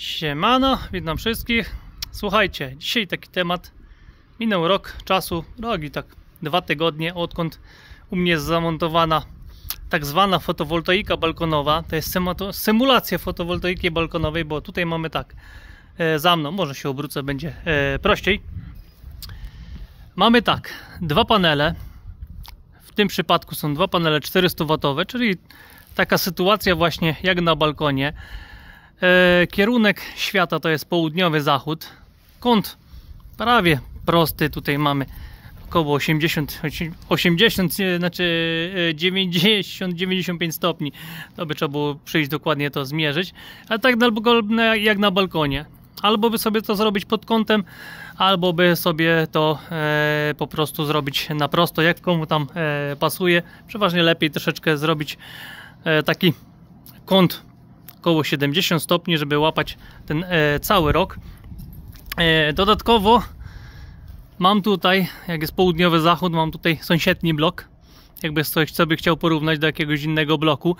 Siemano, witam wszystkich. Słuchajcie, dzisiaj taki temat. Minął rok czasu, rok i tak dwa tygodnie, odkąd u mnie jest zamontowana tak zwana fotowoltaika balkonowa. To jest symu- symulacja fotowoltaiki balkonowej, bo tutaj mamy tak, e, za mną, może się obrócę, będzie e, prościej. Mamy tak, dwa panele. W tym przypadku są dwa panele 400W, czyli taka sytuacja właśnie jak na balkonie. E, kierunek świata to jest południowy zachód. Kąt prawie prosty. Tutaj mamy około 80, 80 e, znaczy e, 90-95 stopni. To by trzeba było przyjść dokładnie to zmierzyć. Ale tak na- jak na balkonie. Albo by sobie to zrobić pod kątem, albo by sobie to e, po prostu zrobić na prosto, jak komu tam e, pasuje. Przeważnie lepiej troszeczkę zrobić e, taki kąt około 70 stopni, żeby łapać ten e, cały rok. E, dodatkowo mam tutaj, jak jest południowy zachód, mam tutaj sąsiedni blok. Jakby ktoś sobie chciał porównać do jakiegoś innego bloku,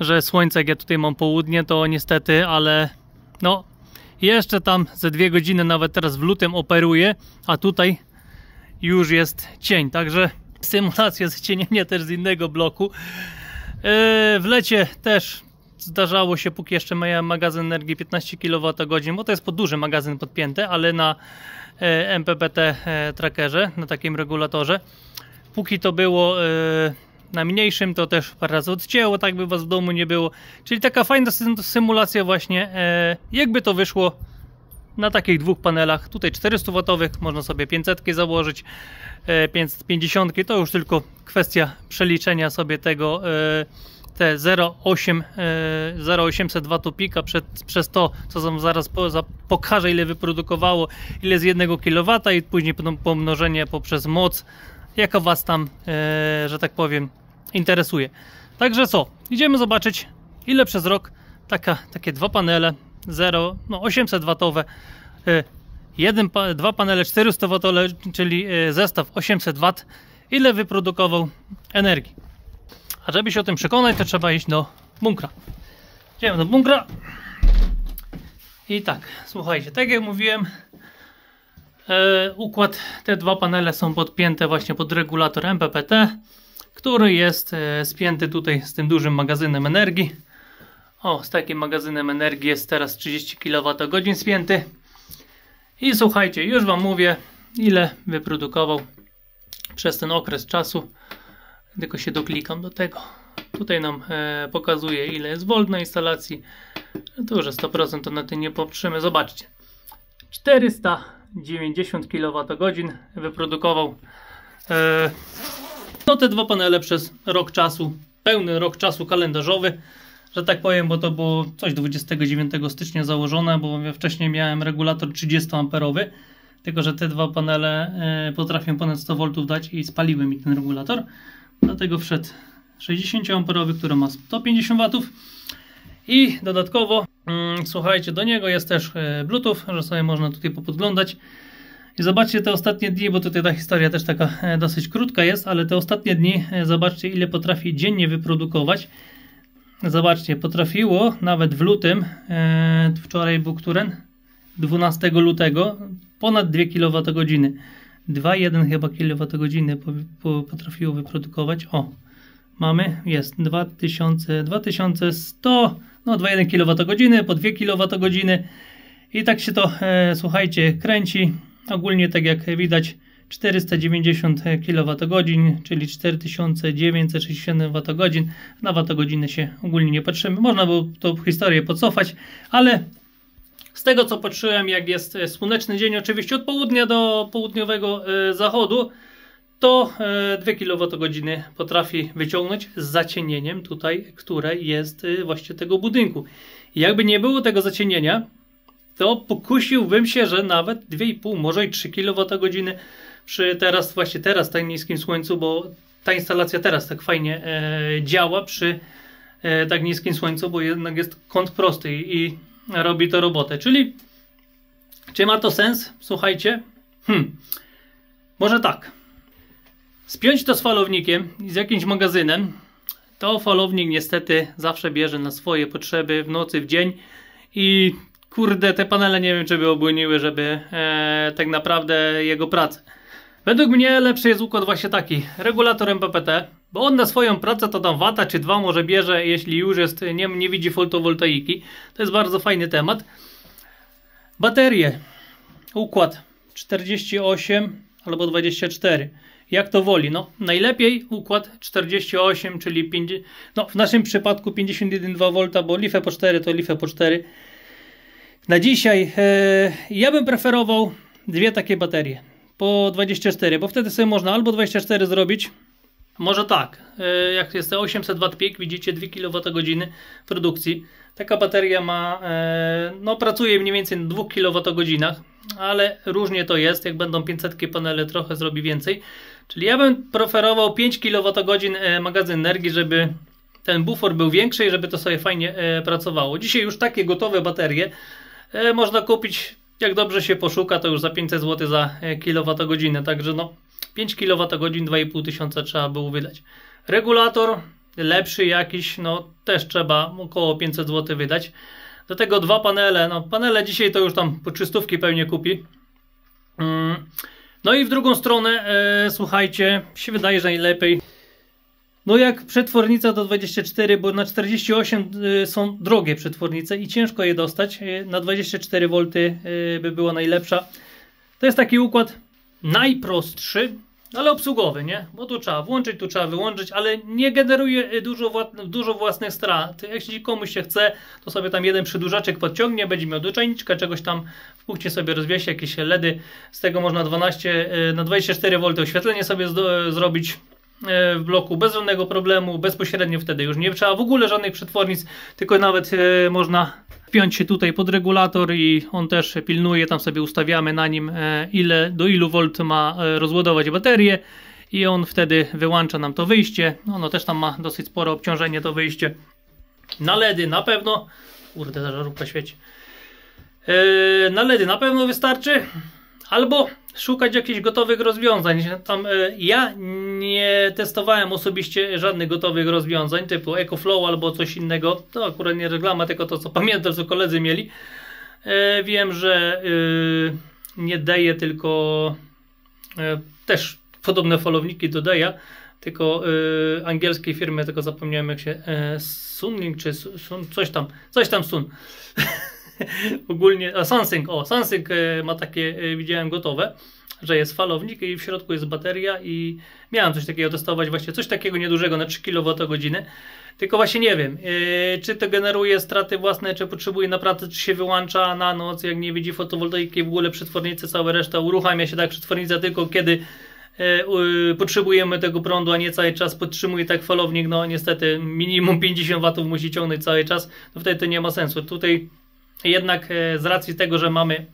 że słońce, jak ja tutaj mam południe, to niestety, ale no jeszcze tam ze dwie godziny, nawet teraz w lutym operuję, a tutaj już jest cień, także symulacja zcienienia też z innego bloku. E, W lecie też zdarzało się, póki jeszcze miałem magazyn energii 15 kWh, bo to jest pod duży magazyn podpięty, ale na e, MPPT e, trackerze, na takim regulatorze. Póki to było e, na mniejszym, to też parę razy odcięło, tak by was w domu nie było. Czyli taka fajna sym- symulacja właśnie, jakby to wyszło na takich dwóch panelach. Tutaj 400 W, można sobie 500 założyć, e, 550 to już tylko kwestia przeliczenia sobie tego te 0,8 e, 0,800 W pika przed, przez to, co wam zaraz po, za, pokażę, ile wyprodukowało, ile z 1 kW i później pomnożenie poprzez moc, jaka was tam, e, że tak powiem, interesuje. Także co, idziemy zobaczyć, ile przez rok taka, takie dwa panele 0, no 800 watowe, e, jeden, dwa panele 400 watowe, czyli e, zestaw 800 W, ile wyprodukował energii. A żeby się o tym przekonać, to trzeba iść do bunkra. Idziemy do bunkra. I tak, słuchajcie, tak jak mówiłem, e, układ, te dwa panele są podpięte właśnie pod regulator MPPT, który jest e, spięty tutaj z tym dużym magazynem energii. O, z takim magazynem energii jest teraz 30 kWh spięty. I słuchajcie, już Wam mówię, ile wyprodukował przez ten okres czasu. Tylko się doklikam do tego. Tutaj nam e, pokazuje, ile jest volt na instalacji. Już 100% to na tym nie popatrzymy. Zobaczcie. 490 kWh wyprodukował e, no te dwa panele przez rok czasu, pełny rok czasu kalendarzowy, że tak powiem, bo to było coś 29 stycznia założone, bo ja wcześniej miałem regulator 30 amperowy, tylko że te dwa panele e, potrafią ponad 100 V dać i spaliły mi ten regulator. Dlatego wszedł 60 amperowy, który ma 150 W. I dodatkowo, mm, słuchajcie, do niego jest też e, Bluetooth, że sobie można tutaj popodglądać. I zobaczcie te ostatnie dni, bo tutaj ta historia też taka e, dosyć krótka jest, ale te ostatnie dni, e, zobaczcie ile potrafi dziennie wyprodukować. Zobaczcie, potrafiło nawet w lutym, wczoraj był któren? 12 lutego, ponad 2 kWh. 2,1 chyba po, potrafiło wyprodukować. O, mamy, jest 2000, 2100, no 2,1 kWh po 2 kWh. I tak się to, e, słuchajcie, kręci. Ogólnie, tak jak widać, 490 kWh, czyli 4960 Wh. Na Wh się ogólnie nie patrzymy. Można było tą historię pocofać, ale z tego co patrzyłem, jak jest e, słoneczny dzień, oczywiście od południa do południowego e, zachodu, to e, 2 kWh potrafi wyciągnąć z zacienieniem tutaj, które jest e, właśnie tego budynku. Jakby nie było tego zacienienia, to pokusiłbym się, że nawet 2,5, może i 3 kWh przy teraz, właśnie teraz, tak niskim słońcu, bo ta instalacja teraz tak fajnie e, działa przy e, tak niskim słońcu, bo jednak jest kąt prosty i robi to robotę. Czyli czy ma to sens? Słuchajcie. Hmm. Może tak. Spiąć to z falownikiem i z jakimś magazynem, to falownik niestety zawsze bierze na swoje potrzeby w nocy, w dzień i kurde, te panele nie wiem, czy by obłoniły, żeby e, tak naprawdę jego pracę. Według mnie lepszy jest układ właśnie taki, regulator MPPT, bo on na swoją pracę to tam wata czy dwa może bierze, jeśli już jest, nie, nie widzi fotowoltaiki. To jest bardzo fajny temat. Baterie, układ 48 albo 24. Jak to woli? No, najlepiej układ 48, czyli 5, no, w naszym przypadku 51,2 V, bo life po 4 to life po 4. Na dzisiaj e, ja bym preferował dwie takie baterie po 24, bo wtedy sobie można albo 24 zrobić, może tak, e, jak jest 800 W peak, widzicie 2 kWh produkcji. Taka bateria ma, e, no pracuje mniej więcej na 2 kWh, ale różnie to jest, jak będą 500 panele trochę zrobi więcej. Czyli ja bym preferował 5 kWh e, magazyn energii, żeby ten bufor był większy i żeby to sobie fajnie pracowało. Dzisiaj już takie gotowe baterie można kupić, jak dobrze się poszuka, to już za 500 zł za kilowatogodzinę, także no 5 kWh 2,5 tysiąca trzeba było wydać. Regulator lepszy jakiś, no też trzeba około 500 zł wydać. Do tego dwa panele, no panele dzisiaj to już tam po czystówki pewnie kupi. Mm. No i w drugą stronę, e, słuchajcie, się wydaje, że najlepiej. No jak przetwornica do 24, bo na 48 e, są drogie przetwornice i ciężko je dostać. E, na 24 V e, by była najlepsza. To jest taki układ najprostszy, ale obsługowy, nie? Bo tu trzeba włączyć, tu trzeba wyłączyć, ale nie generuje y, dużo, dużo własnych strat. Jeśli komuś się chce, to sobie tam jeden przydłużaczek podciągnie, będzie miał do czajniczka, czegoś tam w punkcie sobie rozwiesi, jakieś LEDy, z tego można 12 y, na 24 V oświetlenie sobie zrobić y, w bloku bez żadnego problemu, bezpośrednio wtedy już nie trzeba w ogóle żadnych przetwornic, tylko nawet można wpiąć się tutaj pod regulator i on też pilnuje, tam sobie ustawiamy na nim e, ile, do ilu volt ma e, rozładować baterię i on wtedy wyłącza nam to wyjście. Ono też tam ma dosyć spore obciążenie to wyjście. Na LEDy na pewno, kurde ta żarówka świeci. E, na LEDy na pewno wystarczy, albo szukać jakichś gotowych rozwiązań. Tam, ja nie testowałem osobiście żadnych gotowych rozwiązań typu EcoFlow albo coś innego. To akurat nie reklama, tylko to co pamiętam, co koledzy mieli. E, wiem, że e, nie daje tylko e, też podobne falowniki do Deja, tylko y, angielskiej firmy, tylko zapomniałem jak się y, Sunlink czy Sun, coś tam, coś tam Sun. Ogólnie, a Samsung, o, Samsung y, ma takie, widziałem gotowe że jest falownik i w środku jest bateria i miałem coś takiego testować, właśnie coś takiego niedużego na 3 kWh. Tylko właśnie nie wiem, yy, czy to generuje straty własne, czy potrzebuje naprawdę, czy się wyłącza na noc, jak nie widzi fotowoltaiki, w ogóle przetwornicy, cała reszta uruchamia się tak przetwornica tylko kiedy yy, potrzebujemy tego prądu, a nie cały czas podtrzymuje tak falownik, no niestety minimum 50 W musi ciągnąć cały czas, no wtedy to nie ma sensu. Tutaj jednak yy, z racji tego, że mamy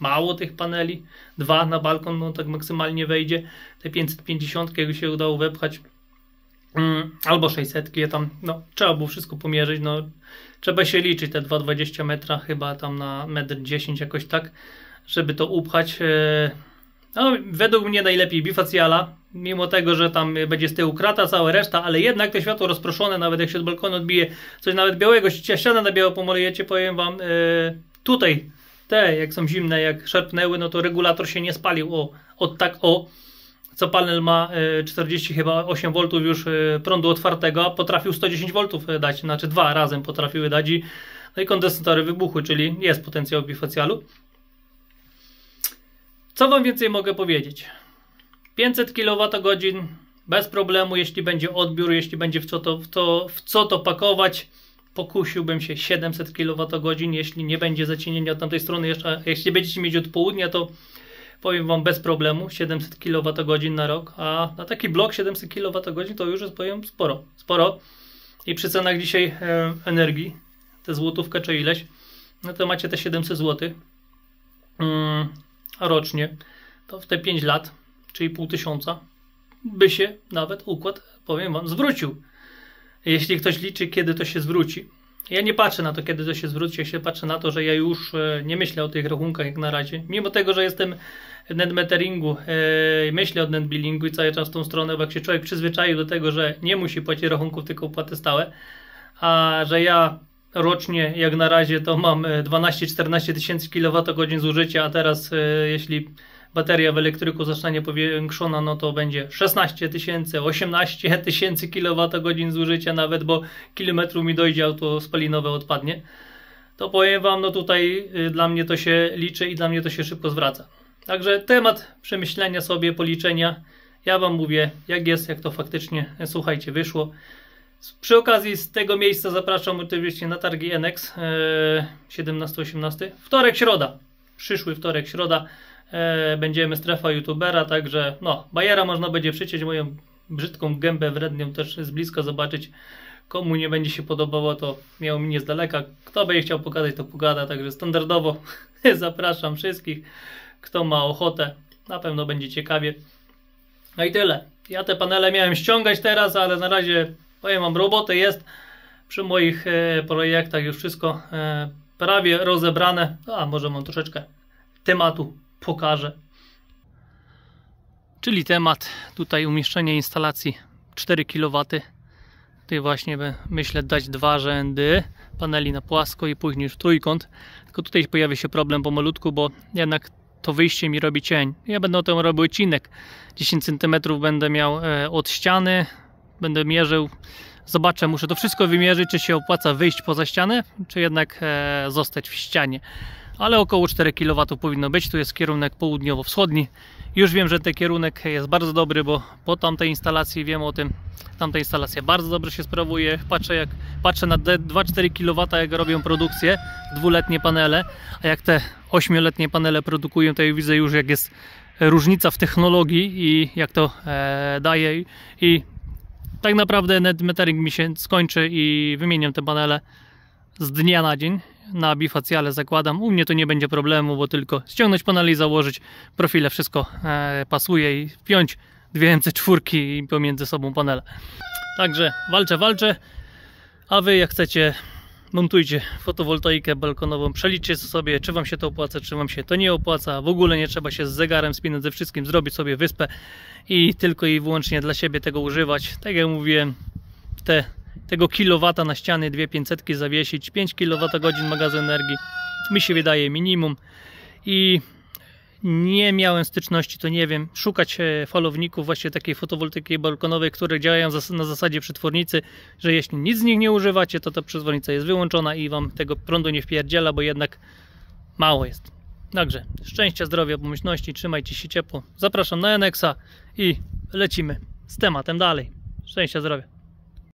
mało tych paneli, dwa na balkon, no tak maksymalnie wejdzie, te 550 jakby się udało wepchać, mm, albo 600, je tam, no trzeba było wszystko pomierzyć, no trzeba się liczyć, te 2,20 metra chyba tam na 1,10 m jakoś tak, żeby to upchać, e, no, według mnie najlepiej bifacjala, mimo tego, że tam będzie z tyłu krata, cała reszta, ale jednak to światło rozproszone, nawet jak się od balkonu odbije coś nawet białego, ściana na biało pomalujecie, powiem wam, e, tutaj te, jak są zimne, jak szarpnęły, no to regulator się nie spalił. O, od tak o, co panel ma 40 e, chyba 8 V już e, prądu otwartego, a potrafił 110 V e, dać, znaczy dwa razem potrafiły dać i, no i kondensatory wybuchły, czyli jest potencjał bifacjalu. Co Wam więcej mogę powiedzieć? 500 kWh bez problemu, jeśli będzie odbiór, jeśli będzie w co to, w to, w co to pakować pokusiłbym się 700 kWh, jeśli nie będzie zacienienia od tamtej strony, jeszcze, jeśli będziecie mieć od południa, to powiem Wam bez problemu 700 kWh na rok, a na taki blok 700 kWh to już jest powiem sporo, sporo. I przy cenach dzisiaj e, energii, te złotówka czy ileś, no to macie te 700 zł mm, rocznie, to w te 5 lat, czyli pół tysiąca, by się nawet układ, powiem Wam, zwrócił jeśli ktoś liczy, kiedy to się zwróci. Ja nie patrzę na to, kiedy to się zwróci, ja się patrzę na to, że ja już e, nie myślę o tych rachunkach jak na razie. Mimo tego, że jestem w netmeteringu, e, myślę o netbillingu i cały czas w tą stronę, bo jak się człowiek przyzwyczaił do tego, że nie musi płacić rachunków, tylko opłaty stałe, a że ja rocznie, jak na razie, to mam e, 12-14 tysięcy kWh zużycia, a teraz, e, jeśli bateria w elektryku zostanie powiększona, no to będzie 16 tysięcy, 18 tysięcy kWh zużycia nawet, bo kilometrów mi dojdzie, auto spalinowe odpadnie. To powiem Wam, no tutaj y, dla mnie to się liczy i dla mnie to się szybko zwraca. Także temat przemyślenia sobie, policzenia. Ja Wam mówię, jak jest, jak to faktycznie, e, słuchajcie, wyszło. Przy okazji z tego miejsca zapraszam oczywiście na targi NX e, 17-18. Wtorek, środa. Przyszły wtorek, środa. E, będziemy strefa youtubera, także no, bajera można będzie przyciąć moją brzydką gębę wrednią też z bliska zobaczyć. Komu nie będzie się podobało, to miał mnie z daleka. Kto będzie chciał pogadać, to pogada. Także standardowo zapraszam wszystkich. Kto ma ochotę, na pewno będzie ciekawie. No i tyle. Ja te panele miałem ściągać teraz, ale na razie powiem wam, roboty jest przy moich e, projektach już wszystko e, prawie rozebrane. A może mam troszeczkę tematu pokażę. Czyli temat tutaj umieszczenie instalacji 4 kW. Tutaj właśnie myślę dać dwa rzędy paneli na płasko i później już trójkąt. Tylko tutaj pojawia się problem pomalutku, bo jednak to wyjście mi robi cień. Ja będę o tym robił odcinek. 10 cm będę miał e, od ściany. Będę mierzył. Zobaczę, muszę to wszystko wymierzyć, czy się opłaca wyjść poza ścianę, czy jednak e, zostać w ścianie. Ale około 4 kW powinno być. Tu jest kierunek południowo-wschodni. Już wiem, że ten kierunek jest bardzo dobry, bo po tamtej instalacji wiem o tym. Tamta instalacja bardzo dobrze się sprawuje. Patrzę, jak, patrzę na 2-4 kW, jak robią produkcję, dwuletnie panele, a jak te 8-letnie panele produkują, to widzę już, jak jest różnica w technologii i jak to e, daje. I tak naprawdę net metering mi się skończy i wymieniam te panele z dnia na dzień. Na bifacjale zakładam. U mnie to nie będzie problemu, bo tylko ściągnąć panele i założyć profile, wszystko e, pasuje i wpiąć dwie MC4 i pomiędzy sobą panele. Także walczę, walczę. A wy jak chcecie, montujcie fotowoltaikę balkonową, przeliczcie sobie, czy wam się to opłaca, czy wam się to nie opłaca. W ogóle nie trzeba się z zegarem spinać ze wszystkim, zrobić sobie wyspę i tylko i wyłącznie dla siebie tego używać. Tak jak mówiłem, te, tego kilowata na ściany, dwie 500 zawiesić, 5 kWh magazyn energii mi się wydaje minimum i nie miałem styczności, to nie wiem, szukać e, falowników właśnie takiej fotowoltaiki balkonowej, które działają na zasadzie przetwornicy, że jeśli nic z nich nie używacie, to ta przetwornica jest wyłączona i wam tego prądu nie wpierdziela, bo jednak mało jest. Także szczęścia, zdrowia, pomyślności, trzymajcie się ciepło. Zapraszam na Enexa i lecimy z tematem dalej. Szczęścia, zdrowia.